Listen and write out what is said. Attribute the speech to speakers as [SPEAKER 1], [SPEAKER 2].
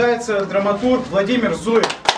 [SPEAKER 1] Рождается драматург Владимир Зуев.